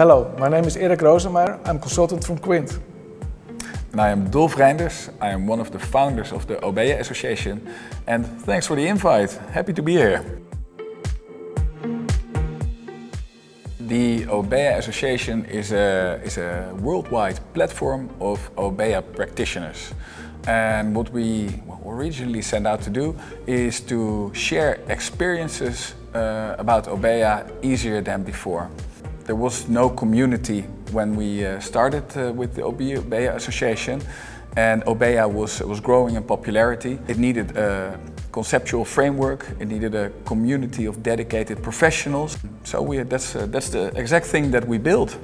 Hello, my name is Erik Rosemeyer. I'm consultant from Quint. And I am Dolf Reinders. I am one of the founders of the Obeya Association. And thanks for the invite. Happy to be here. The Obeya Association is a, is a worldwide platform of Obeya practitioners. And what we originally set out to do is to share experiences uh, about Obeya easier than before. There was no community when we uh, started uh, with the Obeya Association and Obeya was, was growing in popularity. It needed a conceptual framework, it needed a community of dedicated professionals. So we, that's, uh, that's the exact thing that we built.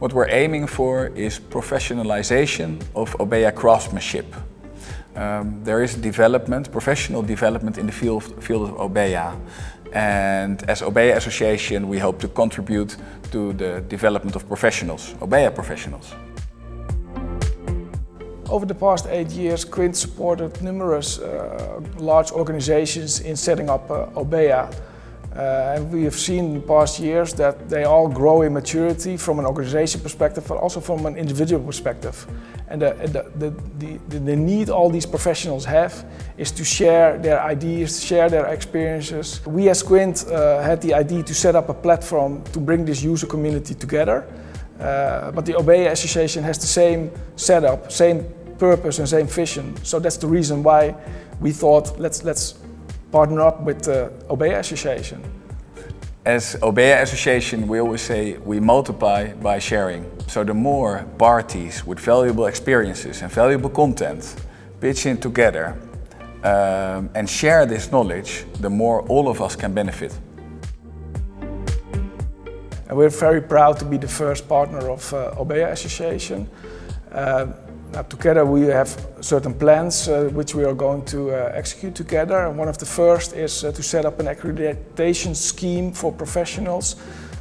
What we're aiming for is professionalization of Obeya craftsmanship. Um, there is development, professional development in the field, field of Obeya. And as Obeya Association, we hope to contribute to the development of professionals, Obeya professionals. Over the past eight years, Quint supported numerous uh, large organizations in setting up uh, Obeya. Uh, and we have seen in the past years that they all grow in maturity from an organization perspective, but also from an individual perspective. And the, the, the, the, need all these professionals have is to share their ideas, share their experiences. We as Quint uh, had the idea to set up a platform to bring this user community together. Uh, but the Obeya Association has the same setup, same purpose and same vision. So that's the reason why we thought let's, let's partner up with the Obeya Association. As Obeya Association, we always say we multiply by sharing. So the more parties with valuable experiences and valuable content pitch in together um, and share this knowledge, the more all of us can benefit. And we're very proud to be the first partner of uh, Obeya Association. Uh, now, together we have certain plans uh, which we are going to uh, execute together. And one of the first is uh, to set up an accreditation scheme for professionals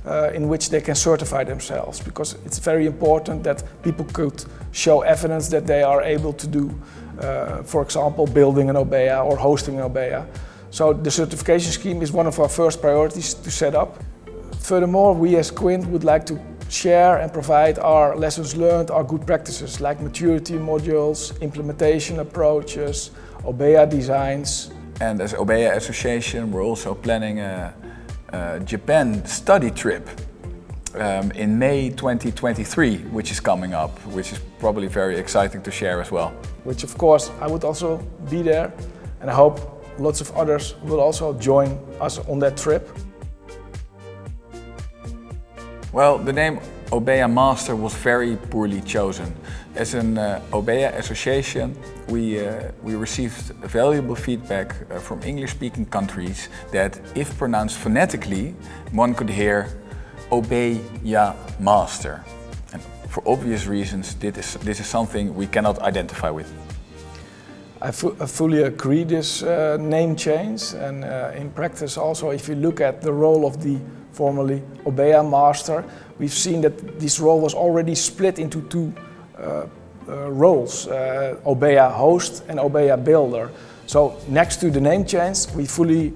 uh, in which they can certify themselves because it's very important that people could show evidence that they are able to do, uh, for example, building an Obeya or hosting an Obeya. So the certification scheme is one of our first priorities to set up. Furthermore, we as Quint would like to share and provide our lessons learned, our good practices like maturity modules, implementation approaches, Obeya designs. And as Obeya Association, we're also planning a, a Japan study trip um, in May 2023, which is coming up, which is probably very exciting to share as well. Which of course I would also be there and I hope lots of others will also join us on that trip. Well, the name Obeya Master was very poorly chosen. As an uh, Obeya association, we, uh, we received valuable feedback uh, from English-speaking countries that if pronounced phonetically, one could hear Obeya Master. And for obvious reasons, this is, this is something we cannot identify with. I, fully agree this uh, name change and uh, in practice also if you look at the role of the formerly Obeya Master, we've seen that this role was already split into two uh, uh, roles, uh, Obeya Host and Obeya Builder. So next to the name change, we fully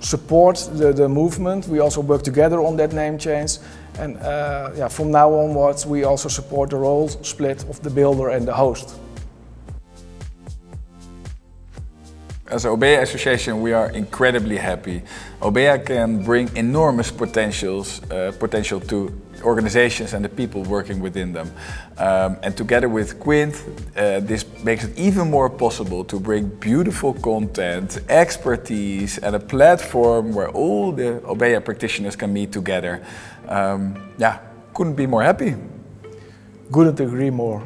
support the, the movement. We also work together on that name change. And uh, yeah, from now onwards, we also support the role split of the builder and the host. As Obeya Association, we are incredibly happy. Obeya can bring enormous potentials, uh, potential to organizations and the people working within them. Um, and together with Quint, uh, this makes it even more possible to bring beautiful content, expertise, and a platform where all the Obeya practitioners can meet together. Um, yeah, couldn't be more happy. Couldn't agree more.